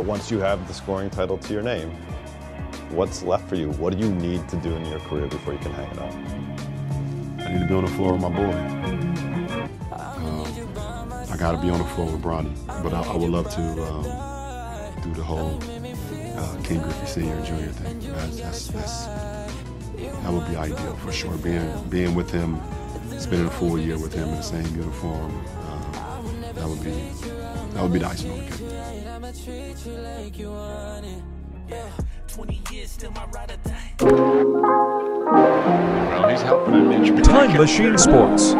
Once you have the scoring title to your name, what's left for you? What do you need to do in your career before you can hang it up? I need to be on the floor with my boy. Um, I got to be on the floor with Bronny, but I, I would love to um, do the whole uh, Ken Griffey Senior and Junior thing. That's, that's, that's, that would be ideal for sure. Being being with him, spending a full year with him in the same uniform, uh, that would be that would be the icing on the cake. Well, he's helping him. Mitch Time Machine Sports.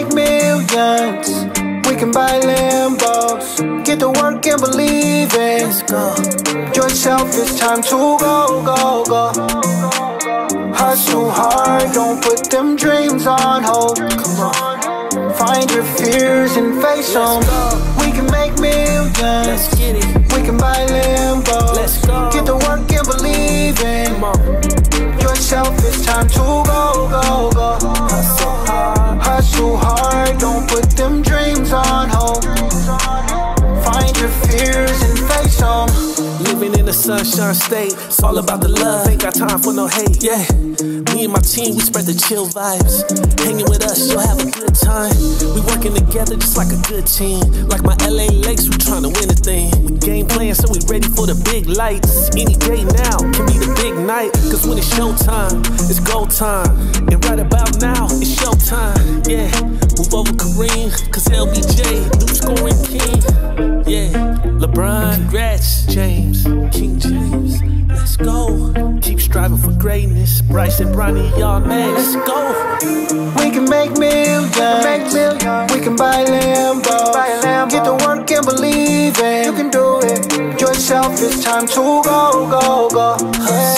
Make millions. We can buy Lambos. Get to work and believe it. Let's go. Yourself, it's time to go, go, go. Hustle hard, don't put them dreams on hold. Come on. Find your fears and face them. We can make millions. Let's get it. We can buy Lambos. Let's go. Get to work and believe in yourself. It's time to go, go, go. Put them sunshine state, it's all about the love. Ain't got time for no hate, yeah. Me and my team, we spread the chill vibes. Hanging with us, you'll have a good time. We working together just like a good team. Like my LA Lakers, we trying to win a thing. We game plan, so we ready for the big lights. Any day now can be the big night. Cause when it's showtime, it's go time. And right about now, it's showtime, yeah. Move over Kareem, cause LBJ, new scoring LeBron, congrats, James, King James. Let's go. Keep striving for greatness. Bryce and Bronny, y'all next. Let's go. We can make millions. Make millions. We can buy Lambos. Buy a Lambo. Get to work and believe it. You can do it. Join yourself, it's time to go, go, go.